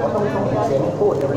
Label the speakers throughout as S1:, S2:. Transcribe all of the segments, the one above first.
S1: ต้องต้องเสียงพูดใช่ไหม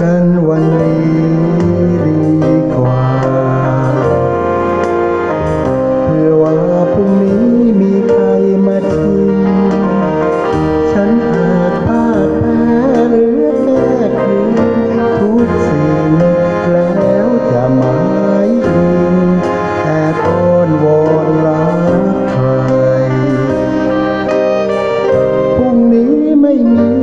S2: กันวันนี้ดีกว่า เพื่อว่าพรุ่งนี้มีใครมาทิ้งฉันอาจพลาดแพ้หรือแก้คืนทุกสิ่งแล้วจะมาอิงแต่อ้อนวอนรักใครพรุ่งนี้ไม่มี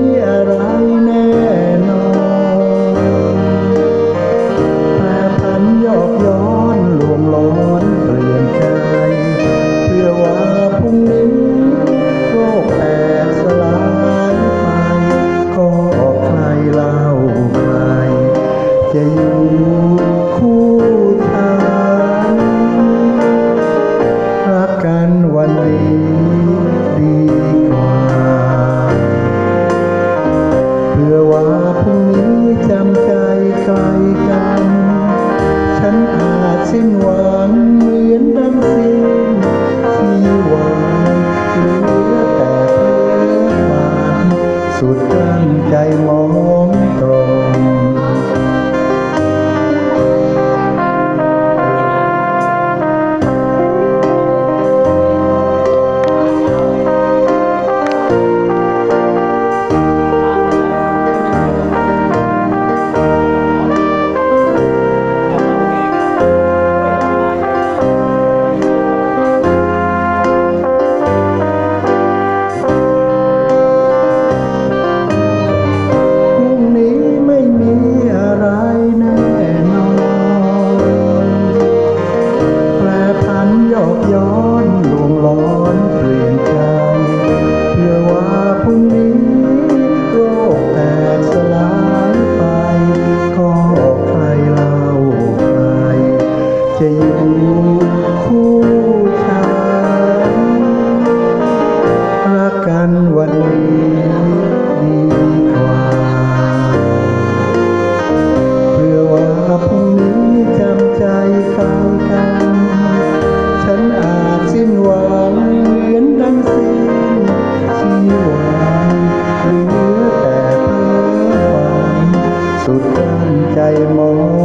S2: สุดตั้งใจมอง จะอยู่คู่ฉันรักกันวันนี้ดีกว่าเพื่อว่าพรุ่งนี้จำใจกายกัน ฉันอาจสิ้นหวังเหมือนดังสิ้นชีวันหรือแต่เพื่อคสุดใจมอง